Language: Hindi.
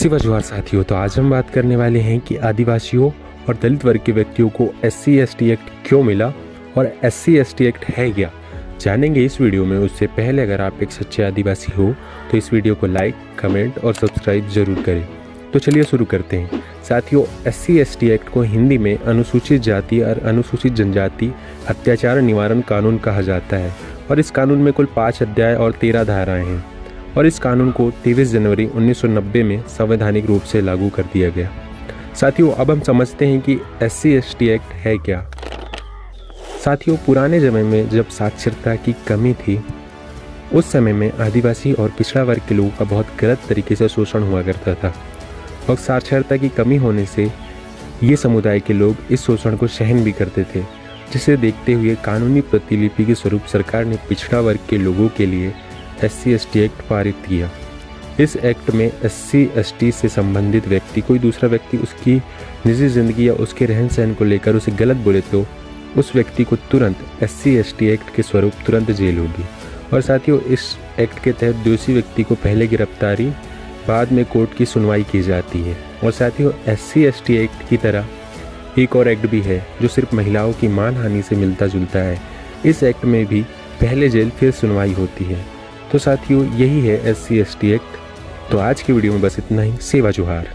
शिवा जोहार साथियों तो आज हम बात करने वाले हैं कि आदिवासियों और दलित वर्ग के व्यक्तियों को एस सी एक्ट क्यों मिला और एस सी एक्ट है क्या? जानेंगे इस वीडियो में। उससे पहले अगर आप एक सच्चे आदिवासी हो तो इस वीडियो को लाइक कमेंट और सब्सक्राइब ज़रूर करें। तो चलिए शुरू करते हैं। साथियों S C S T act को हिंदी में अनुसूचित जाति और अनुसूचित जनजाति अत्याचार निवारण कानून कहा जाता है और इस कानून में कुल पाँच अध्याय और तेरह धाराएँ हैं। और इस कानून को 23 जनवरी 1990 में संवैधानिक रूप से लागू कर दिया गया। साथियों, अब हम समझते हैं कि एस सी एक्ट है क्या। साथियों, पुराने समय में जब साक्षरता की कमी थी, उस समय में आदिवासी और पिछड़ा वर्ग के लोगों का बहुत गलत तरीके से शोषण हुआ करता था। और साक्षरता की कमी होने से ये समुदाय के लोग इस शोषण को सहन भी करते थे, जिसे देखते हुए कानूनी प्रतिलिपि के स्वरूप सरकार ने पिछड़ा वर्ग के लोगों के लिए एस सी एक्ट पारित किया। इस एक्ट में एस सी से संबंधित व्यक्ति, कोई दूसरा व्यक्ति उसकी निजी ज़िंदगी या उसके रहन सहन को लेकर उसे गलत बोले तो उस व्यक्ति को तुरंत एस सी एक्ट के स्वरूप तुरंत जेल होगी। और साथियों, इस एक्ट के तहत दोषी व्यक्ति को पहले गिरफ्तारी, बाद में कोर्ट की सुनवाई की जाती है। और साथियों एस सी एक्ट की तरह एक और एक्ट भी है, जो सिर्फ़ महिलाओं की मानहानि से मिलता जुलता है। इस एक्ट में भी पहले जेल फिर सुनवाई होती है। तो साथियों, यही है एस सी एक्ट तो आज की वीडियो में बस इतना ही। सेवा जोहार।